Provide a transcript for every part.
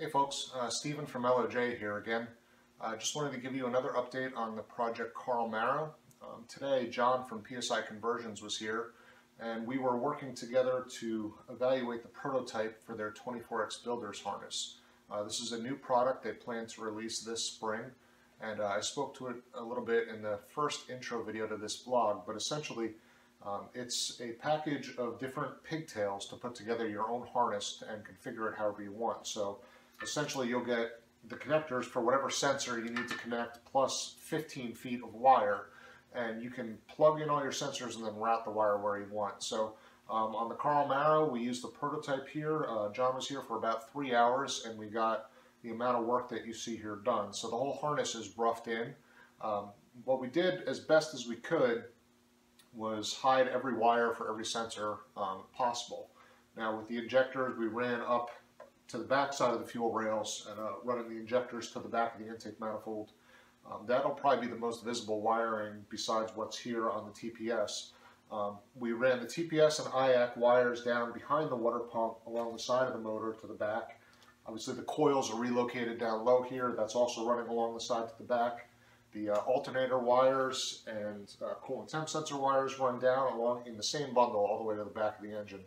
Hey folks, uh, Stephen from LOJ here again. I uh, just wanted to give you another update on the project Carlmaro. Um, today John from PSI Conversions was here and we were working together to evaluate the prototype for their 24X Builders harness. Uh, this is a new product they plan to release this spring and uh, I spoke to it a little bit in the first intro video to this blog, but essentially um, it's a package of different pigtails to put together your own harness and configure it however you want. So essentially you'll get the connectors for whatever sensor you need to connect plus 15 feet of wire and you can plug in all your sensors and then route the wire where you want. So um, on the Carlmaro we used the prototype here. Uh, John was here for about three hours and we got the amount of work that you see here done. So the whole harness is roughed in. Um, what we did as best as we could was hide every wire for every sensor um, possible. Now with the injectors we ran up to the back side of the fuel rails and uh, running the injectors to the back of the intake manifold. Um, that'll probably be the most visible wiring besides what's here on the TPS. Um, we ran the TPS and IAC wires down behind the water pump along the side of the motor to the back. Obviously the coils are relocated down low here. That's also running along the side to the back. The uh, alternator wires and uh, coolant temp sensor wires run down along in the same bundle all the way to the back of the engine.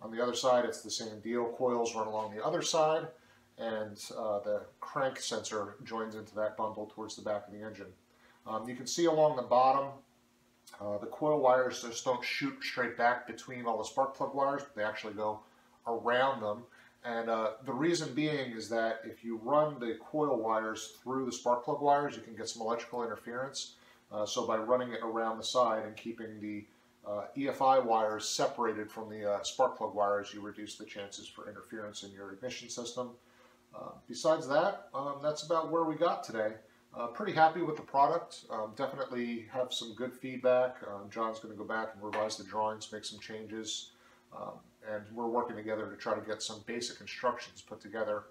On the other side, it's the same deal. Coils run along the other side, and uh, the crank sensor joins into that bundle towards the back of the engine. Um, you can see along the bottom, uh, the coil wires just don't shoot straight back between all the spark plug wires, they actually go around them. And uh, the reason being is that if you run the coil wires through the spark plug wires, you can get some electrical interference. Uh, so by running it around the side and keeping the uh, EFI wires separated from the uh, spark plug wires, you reduce the chances for interference in your ignition system. Uh, besides that, um, that's about where we got today. Uh, pretty happy with the product. Um, definitely have some good feedback. Um, John's going to go back and revise the drawings, make some changes. Um, and we're working together to try to get some basic instructions put together.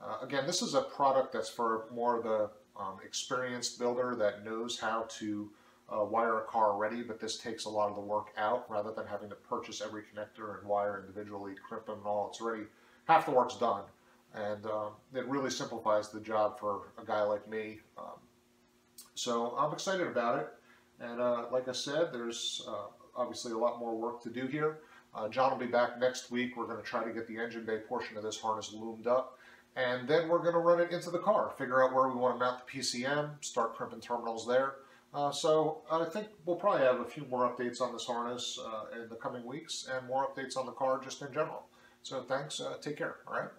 Uh, again, this is a product that's for more of the um, experienced builder that knows how to uh, wire a car already, but this takes a lot of the work out rather than having to purchase every connector and wire individually, crimp them and all. It's already, half the work's done. And um, it really simplifies the job for a guy like me. Um, so I'm excited about it. And uh, like I said, there's uh, obviously a lot more work to do here. Uh, John will be back next week. We're going to try to get the engine bay portion of this harness loomed up. And then we're going to run it into the car, figure out where we want to mount the PCM, start crimping terminals there. Uh, so I think we'll probably have a few more updates on this harness uh, in the coming weeks and more updates on the car just in general. So thanks. Uh, take care. All right.